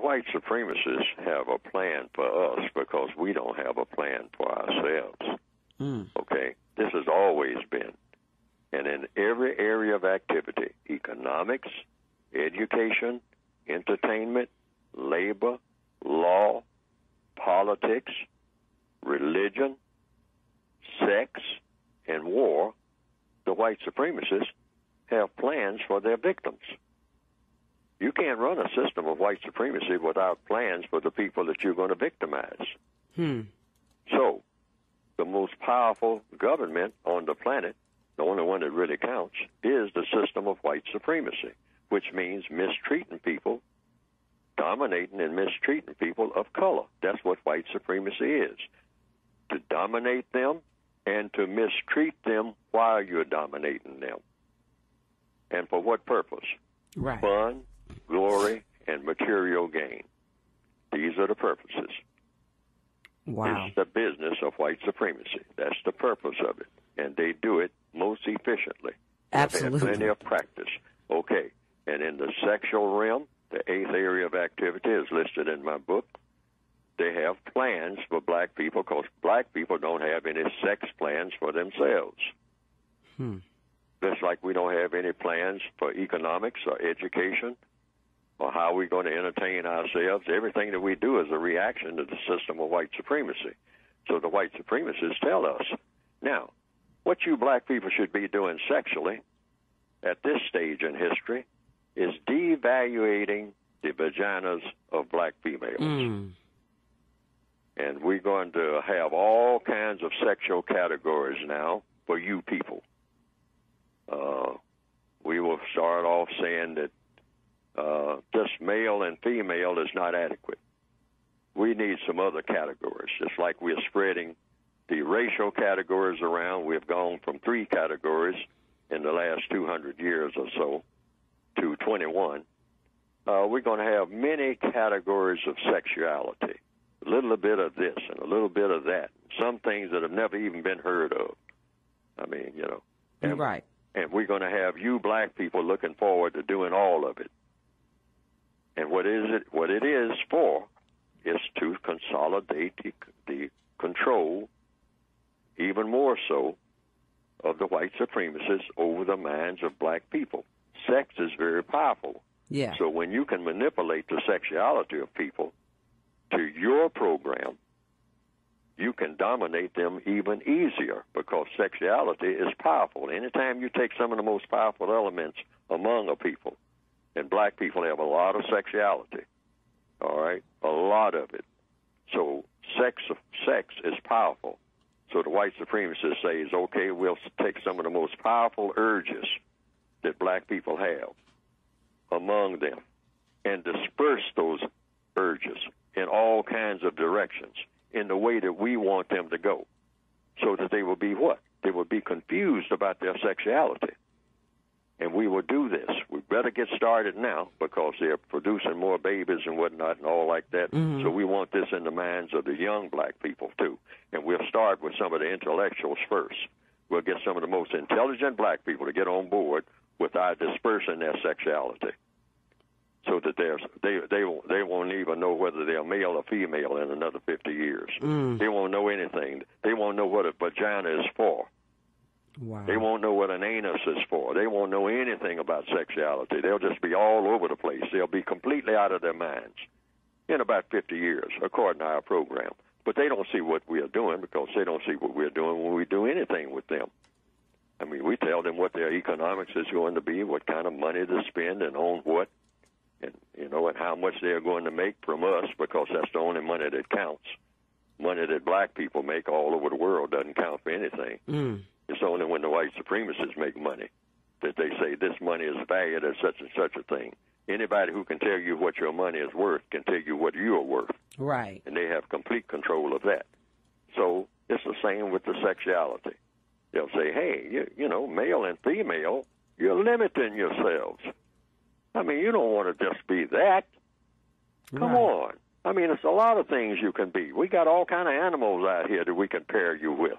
white supremacists have a plan for us because we don't have a plan for ourselves. Mm. Okay? This has always been. And in every area of activity economics, education, entertainment, labor, law, politics, religion, sex, and war the white supremacists have plans for their victims. You can't run a system of white supremacy without plans for the people that you're going to victimize. Hmm. So, the most powerful government on the planet, the only one that really counts, is the system of white supremacy, which means mistreating people, dominating and mistreating people of color. That's what white supremacy is. To dominate them and to mistreat them while you're dominating them. And for what purpose? Right. Fun, glory, and material gain. These are the purposes. Wow. It's the business of white supremacy. That's the purpose of it. And they do it most efficiently. They have Absolutely. plenty of practice. Okay. And in the sexual realm, the eighth area of activity is listed in my book. They have plans for black people because black people don't have any sex plans for themselves. Hmm. Just like we don't have any plans for economics or education or how we're going to entertain ourselves. Everything that we do is a reaction to the system of white supremacy. So the white supremacists tell us. Now, what you black people should be doing sexually at this stage in history is devaluating the vaginas of black females. Mm. And we're going to have all kinds of sexual categories now for you people. Uh, we will start off saying that uh, just male and female is not adequate. We need some other categories, just like we're spreading the racial categories around. We've gone from three categories in the last 200 years or so to 21. Uh, we're going to have many categories of sexuality a little bit of this and a little bit of that. Some things that have never even been heard of. I mean, you know. And, Right. And we're going to have you black people looking forward to doing all of it. And what is it? What it is for is to consolidate the, the control, even more so, of the white supremacists over the minds of black people. Sex is very powerful. Yeah. So when you can manipulate the sexuality of people to your program, you can dominate them even easier because sexuality is powerful. Anytime you take some of the most powerful elements among a people, and black people have a lot of sexuality, all right, a lot of it. So sex sex is powerful. So the white supremacists say is okay, we'll take some of the most powerful urges that black people have among them and disperse those urges in all kinds of directions in the way that we want them to go so that they will be what? They will be confused about their sexuality. And we will do this. We better get started now because they're producing more babies and whatnot and all like that. Mhm. So we want this in the minds of the young black people too. And we'll start with some of the intellectuals first. We'll get some of the most intelligent black people to get on board with our dispersing their sexuality so that they're, they they won't they won't even know whether they're male or female in another 50 years. Mm. They won't know anything. They won't know what a vagina is for. Wow. They won't know what an anus is for. They won't know anything about sexuality. They'll just be all over the place. They'll be completely out of their minds in about 50 years, according to our program. But they don't see what we are doing because they don't see what we're doing when we do anything with them. I mean, we tell them what their economics is going to be, what kind of money to spend, and on what, and you know, and how much they're going to make from us because that's the only money that counts. Money that black people make all over the world doesn't count for anything. Mm. It's only when the white supremacists make money that they say this money is valued at such and such a thing. Anybody who can tell you what your money is worth can tell you what you are worth, Right. and they have complete control of that. So it's the same with the sexuality. They'll say, "Hey, you, you know, male and female, you're limiting yourselves. I mean, you don't want to just be that. Come Right. on. I mean, it's a lot of things you can be. We got all kind of animals out here that we can pair you with.